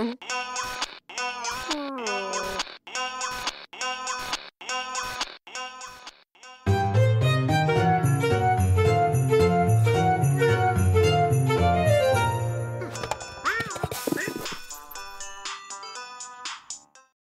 Mm-hmm.